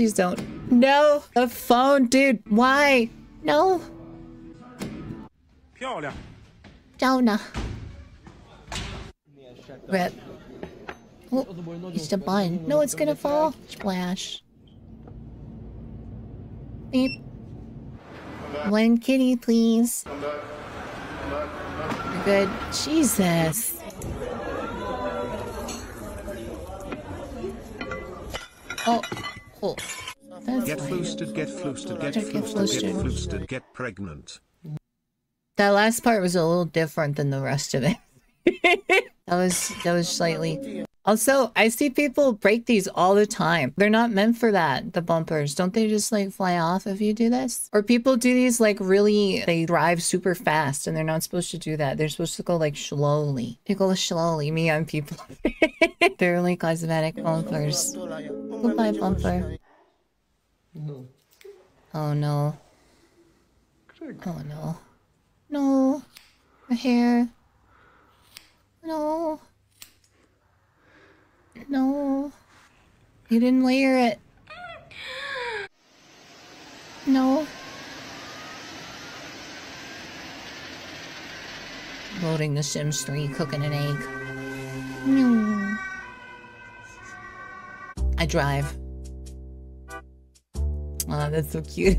Please don't. No! The phone, dude. Why? No. Jonah. Rip. Oh, it's the button. No, it's gonna fall. Splash. Beep. One kitty, please. Good. Jesus. Oh. Oh. That's Get floosted, get floosted, get floosted, get floosted, get pregnant. That last part was a little different than the rest of it. that was that was slightly. Also, I see people break these all the time. They're not meant for that. The bumpers, don't they just like fly off if you do this? Or people do these like really. They drive super fast, and they're not supposed to do that. They're supposed to go like slowly. They go slowly. Me on people. They're only cosmetic bumpers. Goodbye, bumper. Oh no. Oh no. No. My hair. No. No. You didn't layer it. No. Loading The Sims 3, cooking an egg. No. Drive. Oh, that's so cute.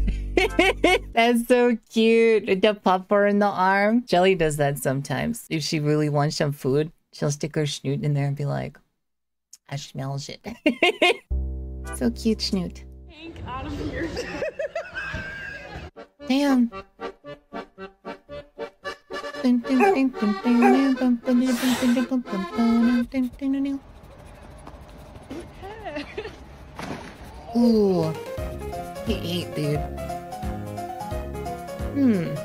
that's so cute. The pupper in the arm. Jelly does that sometimes. If she really wants some food, she'll stick her snoot in there and be like, I smell shit. so cute, snoot. Hank out of here. Damn. Ooh. He ate, dude. Hmm.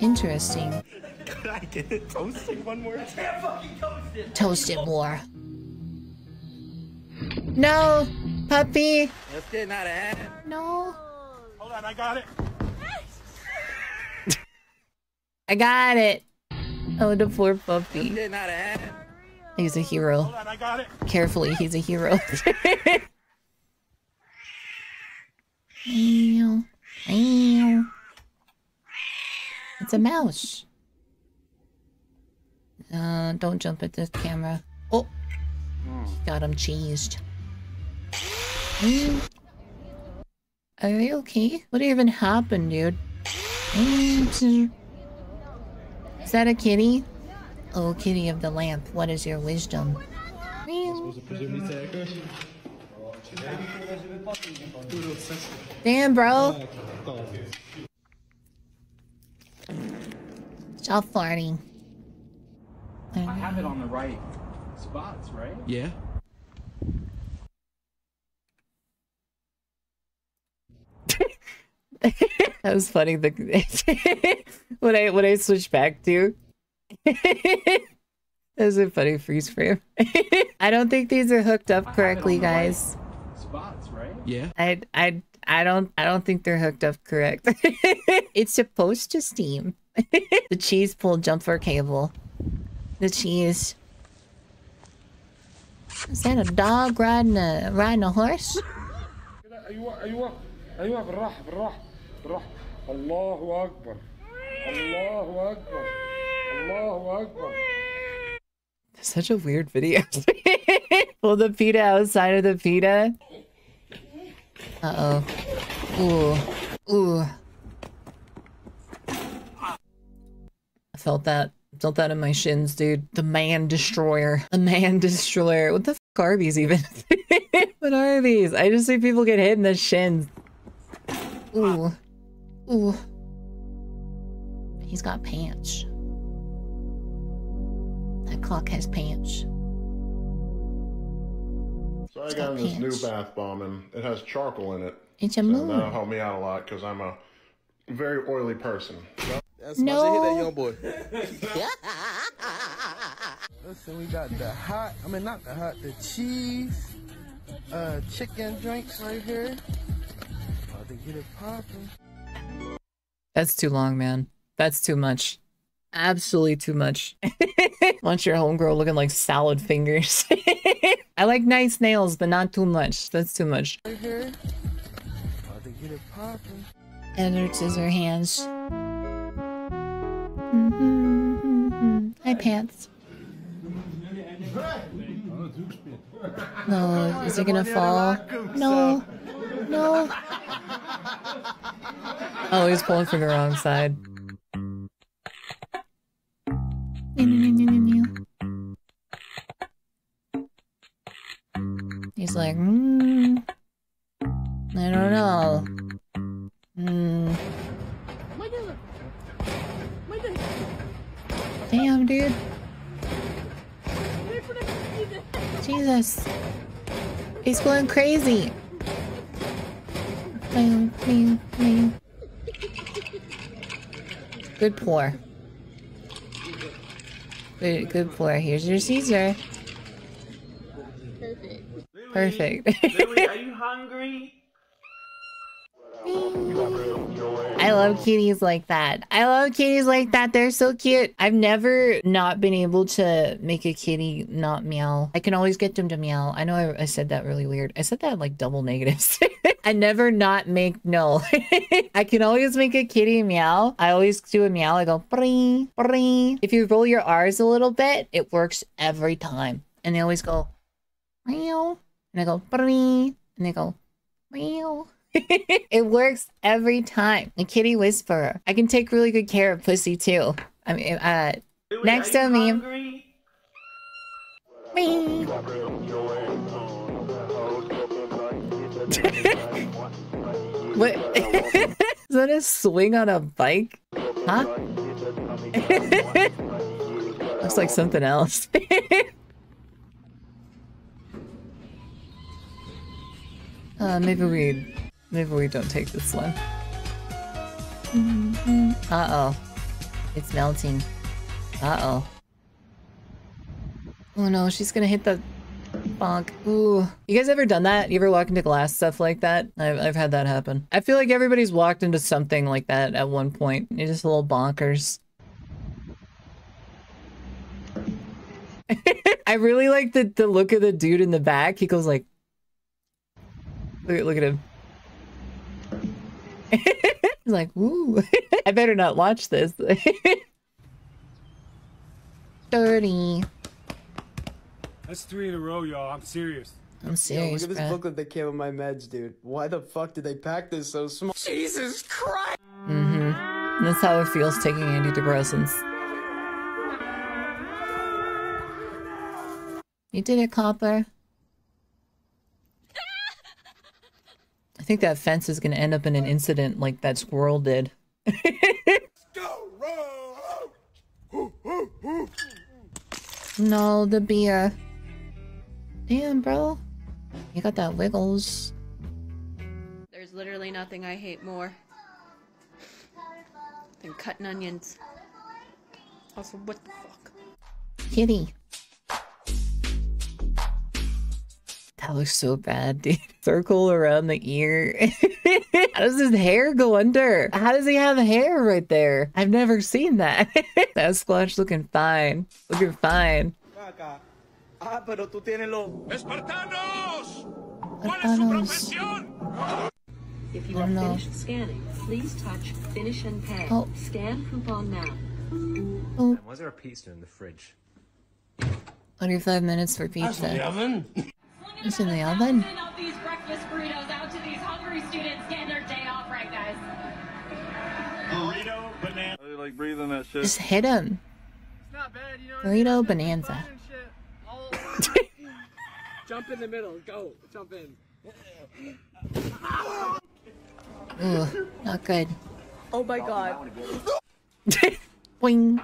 Interesting. Could I get it toasted one more time? Can't fucking toasted. Toast it more. No! Puppy! Let's get out of hand. No. Hold on, I got it. I got it. Oh, the poor puppy. Getting out of hand. He's a hero. Hold on, I got it. Carefully, he's a hero. Meow. Meow. It's a mouse. Uh, don't jump at the camera. Oh, got him cheesed. Are you okay? What even happened, dude? Is that a kitty? Oh, kitty of the lamp, what is your wisdom? Meow. Damn, bro. Stop farting. I have it on the right spots, right? Yeah. That was funny. The when I when I switched back to. that was a funny freeze frame. I don't think these are hooked up correctly, guys. Spots, right? Yeah. I I I don't I don't think they're hooked up correct. it's supposed to steam. the cheese pulled jumper cable. The cheese. Is that a dog riding a riding a horse? ايوه ايوه ايوه بالراحه بالراحه بالراحه الله اكبر الله اكبر الله اكبر Such a weird video. Pull the pita outside of the pita. Uh oh. Ooh. Ooh. I felt that. Felt that in my shins, dude. The man destroyer. The man destroyer. What the fuck are these even? what are these? I just see people get hit in the shins. Ooh. Ooh. He's got pants. That clock has pants. So I got got this new bath bomb and it has charcoal in it. It's a So moon. that'll help me out a lot because I'm a very oily person. That's No. Hit that young boy. Listen, we got the hot. I mean, not the hot. The cheese, uh, chicken drinks right here. About to get it popping. That's too long, man. That's too much. Absolutely too much. Want your homegirl looking like salad fingers. I like nice nails, but not too much. That's too much. Right here. get it popping. Edward Scissorhands. Mm-hmm. Hi, pants. No, is it gonna fall? No, no. Oh, he's pulling from the wrong side. He's like, hmm. I don't know. Hmm. Damn, dude. Jesus. He's going crazy. Good pour. Good, good pour. Here's your Caesar. Perfect. are you hungry? I love kitties like that. I love kitties like that. They're so cute. I've never not been able to make a kitty not meow. I can always get them to meow. I know I, I said that really weird. I said that like double negatives. I never not make no. I can always make a kitty meow. I always do a meow. I go bring bring. If you roll your R's a little bit, it works every time. And they always go meow. And I go. And they go meow. it works every time. A kitty whisperer. I can take really good care of pussy too. I mean, uh, next to me. Me. what? Is that a swing on a bike? Huh? Looks like something else. Uh, maybe we Maybe we don't take this one. Uh-oh. It's melting. Uh-oh. Oh no, she's gonna hit the bonk. Ooh. You guys ever done that? You ever walk into glass stuff like that? I've, I've had that happen. I feel like everybody's walked into something like that at one point. You're just a little bonkers. I really like the, the look of the dude in the back. He goes like... Look, look at him. He's like, ooh, I better not watch this. Dirty. That's three in a row, y'all. I'm serious. I'm serious, Yo, look at this bruh. booklet that came with my meds, dude. Why the fuck did they pack this so small? Jesus Christ! Mm-hmm. That's how it feels taking antidepressants. You did it, Copper. Think that fence is gonna end up in an incident like that squirrel did. no, the beer. Damn, bro. You got that wiggles. There's literally nothing I hate more than cutting onions. Also, what the fuck? Kitty. That looks so bad, dude. Circle around the ear. How does his hair go under? How does he have hair right there? I've never seen that. that squash looking fine. Looking fine. Ah, pero tú tienes lo... ¡Espartanos! Espartanos. If you Oh, have no. finished scanning, please touch finish and pay. Oh. Scan coupon now. Oh, Was there a pizza in the fridge? 25 minutes for pizza. That's the oven. It's in the oven. These breakfast burritos out to these hungry students getting their day off right, guys. Burrito, banana. I like breathing that shit. Just hit him. It's not bad, you know. Burrito bonanza. Jump in the middle. Go. Jump in. Ooh, not good. Oh my god. Boing.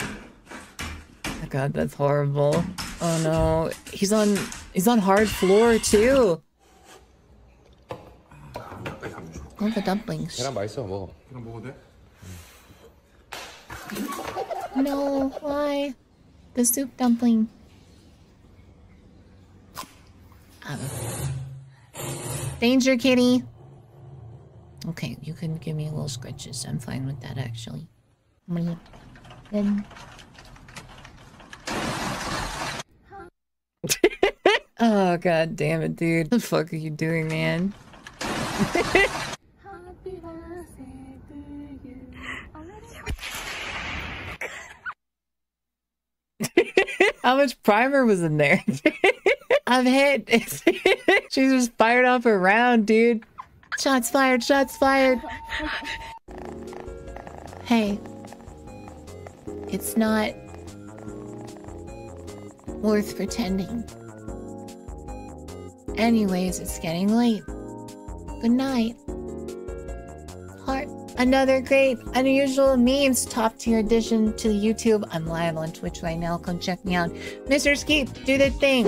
Oh god, that's horrible. Oh no. He's on he's on hard floor too. Oh the dumplings. 계란 맛있어 먹어. 그럼 먹어도 돼? No, why? The soup dumpling. Um. Danger kitty. Okay, you can give me little scratches. I'm fine with that actually. Then Oh god damn it, dude. What the fuck are you doing, man? How much primer was in there? I'm hit. she just fired off a round, dude. Shots fired, shots fired. Hey, it's not worth pretending. Anyways, it's getting late. Good night. Heart. Another great, unusual memes, top tier addition to YouTube. I'm live on Twitch right now. Come check me out. Mr. Skeep, do the thing.